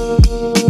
Música